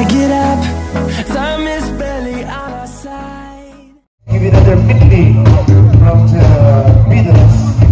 I get up, time is barely on our side. Give it another medley from uh, the Beatles.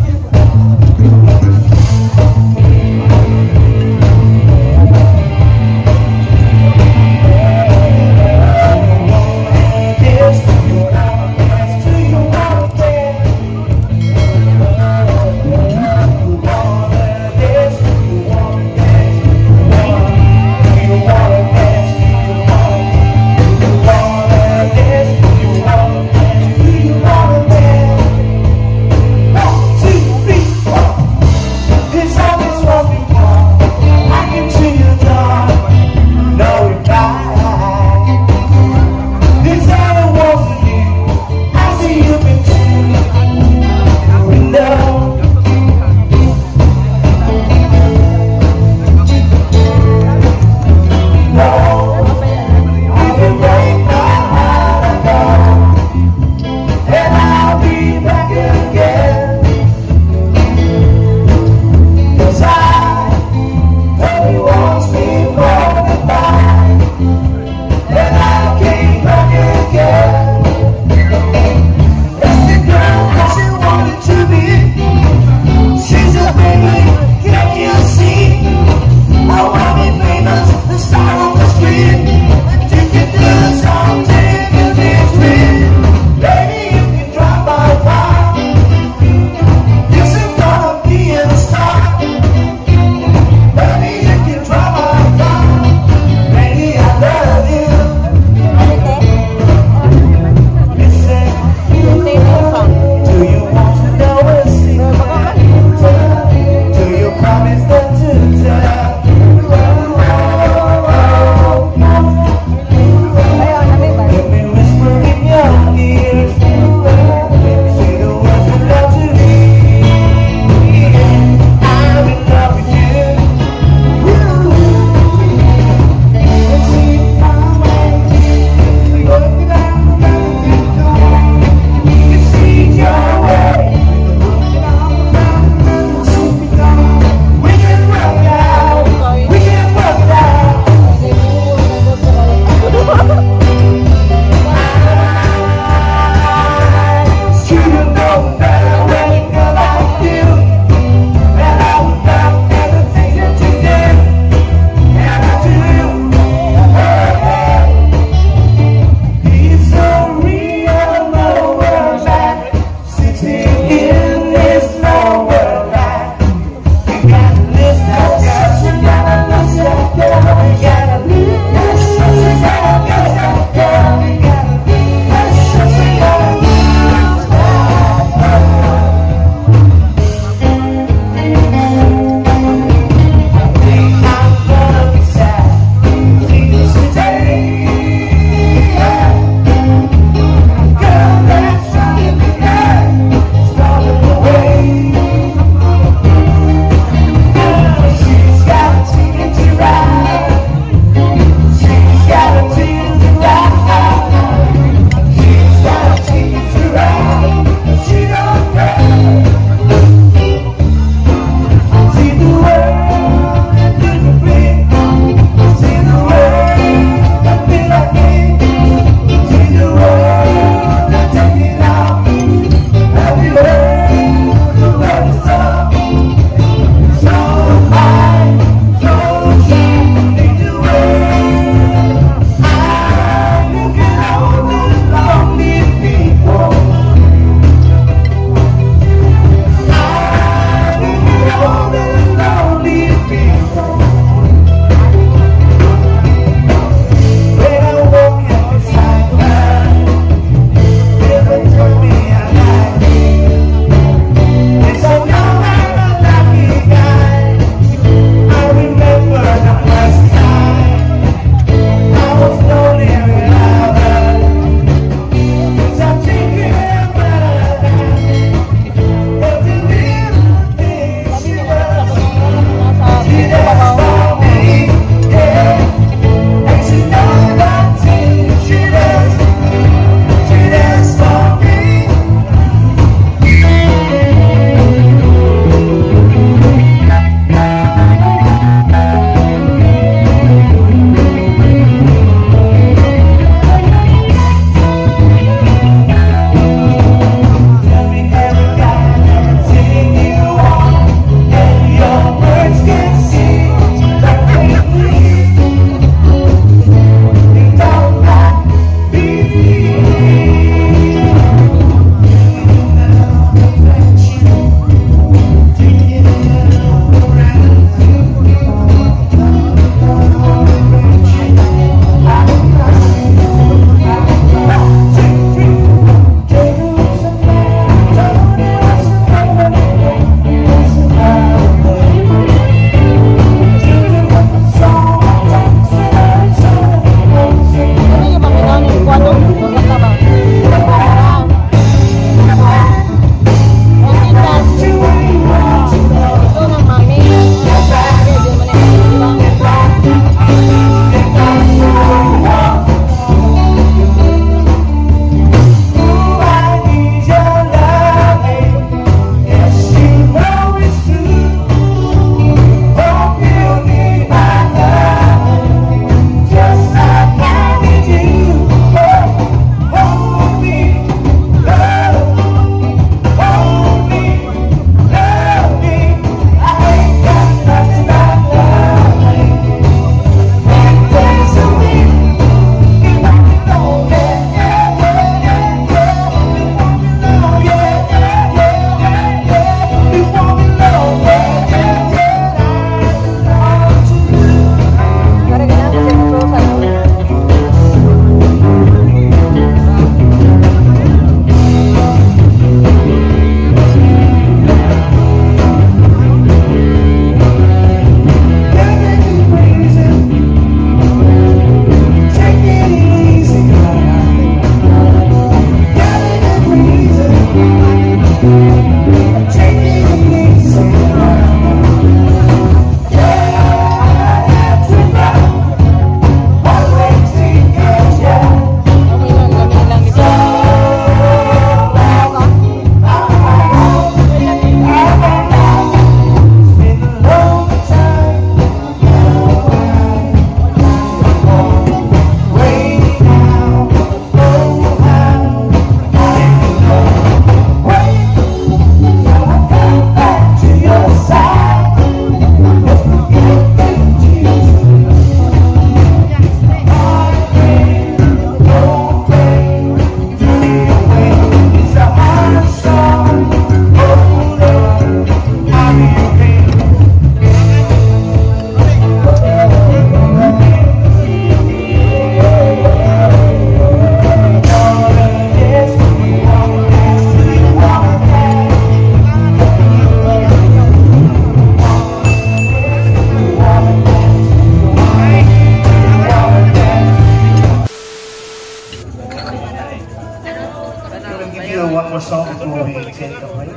know what was song will be technically.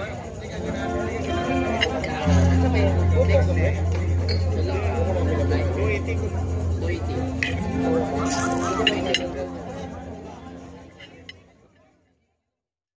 Waiting.